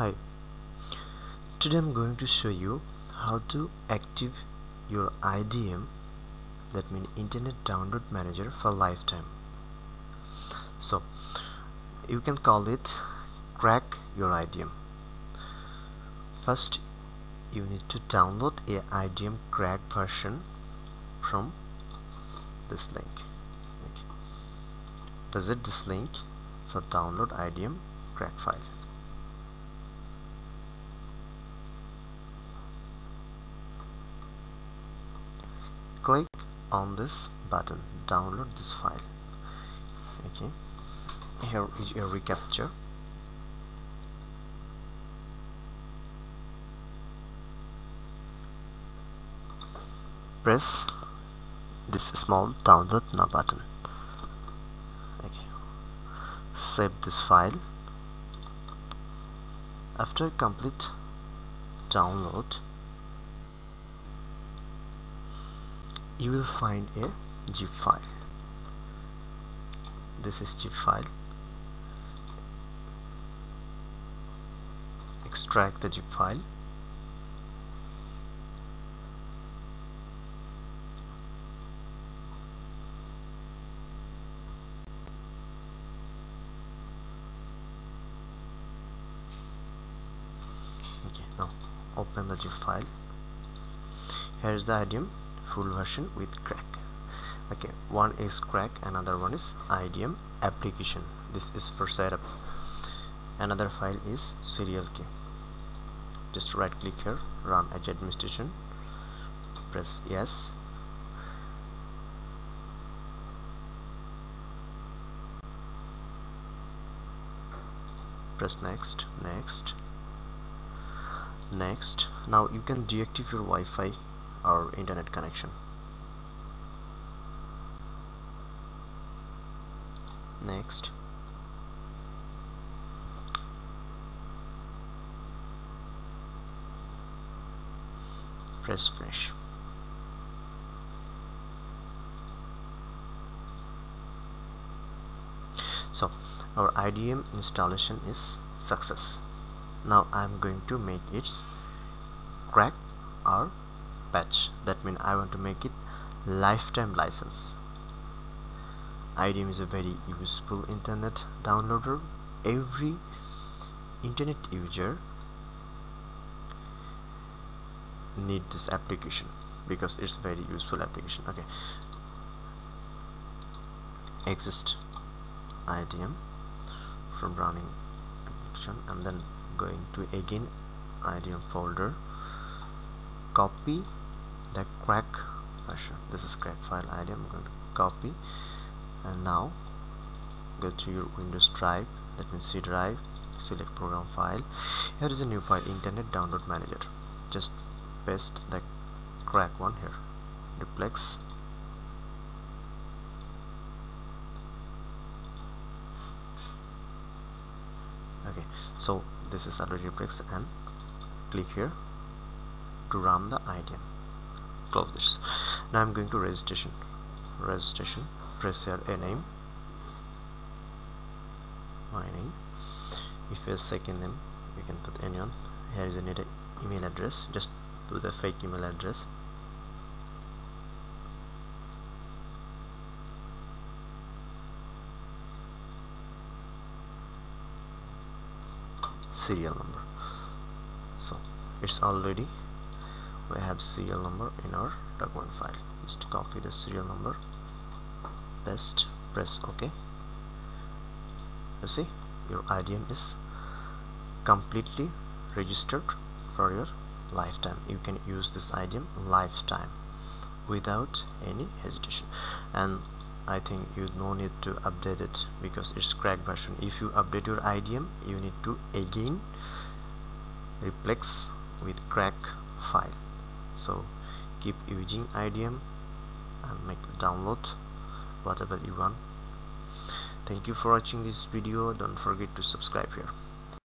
Hi, today I'm going to show you how to active your IDM that means Internet Download Manager for lifetime. So you can call it crack your IDM. First you need to download a IDM crack version from this link. Visit this link for download IDM crack file. Click on this button download this file. Okay here is your reCAPTCHA. Press this small download now button. Okay save this file. After complete download you will find a zip file. This is zip file. Extract the zip file. Okay now open the zip file. Here is the IDM full version with crack. Okay one is crack another one is IDM application. This is for setup. Another file is serial key. Just right click here run as administration press yes. Press next next next. Now you can deactivate your Wi-Fi our internet connection. Next. Press finish. So our IDM installation is success. Now I'm going to make it crack our patch that means I want to make it lifetime license. IDM is a very useful internet downloader. Every internet user need this application because it's very useful application. Okay. Exist IDM from running application and then going to again IDM folder. Copy the crack version this is crack file id i'm going to copy. And now go to your windows drive that means c drive select program file. Here is a new file internet download manager. Just paste the crack one here duplex. Okay so this is already duplex and click here to run the IDM close this. Now I'm going to registration. Registration. Press here a name. My name. If you second name you can put anyone here is a need email address. Just put a fake email address. Serial number. So it's already we have serial number in our document file. Just copy the serial number. Paste press ok. You see your IDM is completely registered for your lifetime. You can use this IDM lifetime without any hesitation. And I think you no need to update it because it's crack version. If you update your IDM you need to again replace with crack file so keep using IDM and make download whatever you want. Thank you for watching this video. Don't forget to subscribe here